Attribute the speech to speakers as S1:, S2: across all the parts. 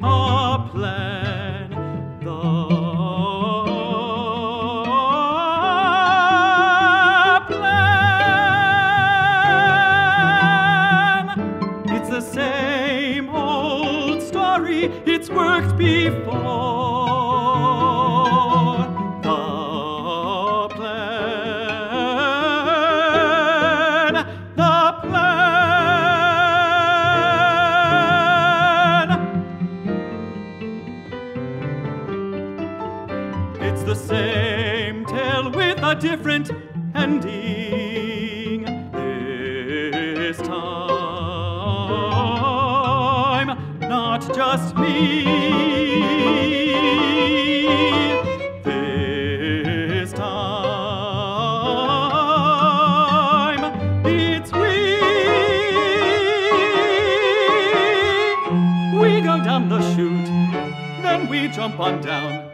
S1: plan the plan. It's the same old story. It's worked before. It's the same tale with a different ending this time. Not just me. This time it's we. We go down the chute, then we jump on down.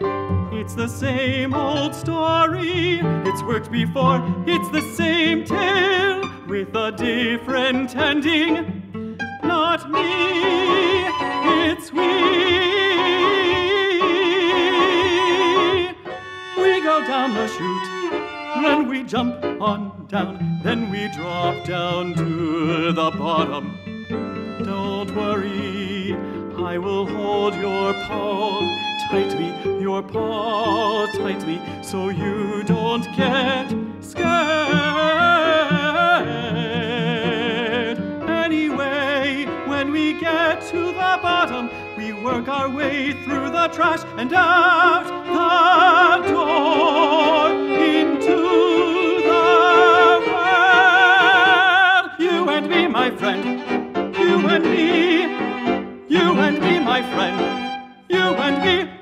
S1: It's the same old story. It's worked before. It's the same tale with a different ending. Not me, it's we. We go down the chute, then we jump on down, then we drop down to the bottom. Don't worry, I will hold your paw tightly, your paw tightly, so you don't get scared. Anyway, when we get to the bottom, we work our way through the trash and out the door into the world. You and me, my friend. You and me, my friend, you and me,